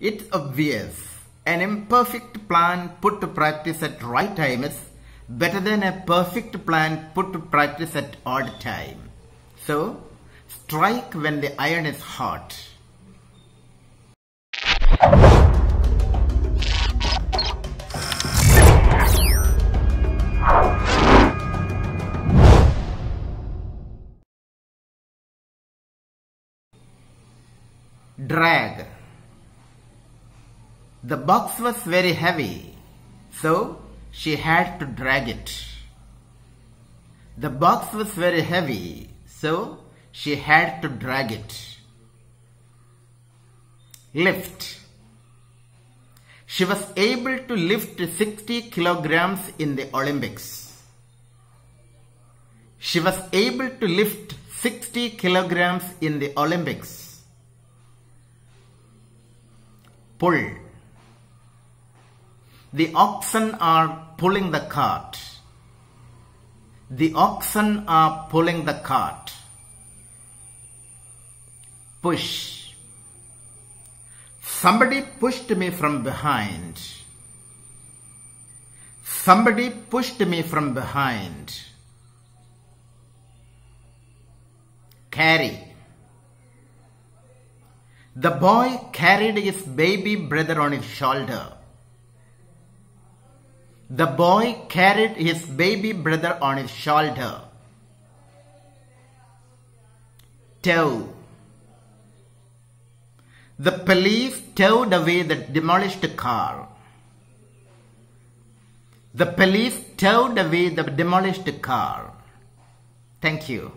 It's obvious an imperfect plan put to practice at right time is better than a perfect plan put to practice at odd time. So, strike when the iron is hot. Drag. The box was very heavy, so she had to drag it. The box was very heavy, so she had to drag it. Lift. She was able to lift 60 kilograms in the Olympics. She was able to lift 60 kilograms in the Olympics. Pull. The oxen are pulling the cart. The oxen are pulling the cart. Push. Somebody pushed me from behind. Somebody pushed me from behind. Carry. The boy carried his baby brother on his shoulder. The boy carried his baby brother on his shoulder. Tow. The police towed away the demolished car. The police towed away the demolished car. Thank you.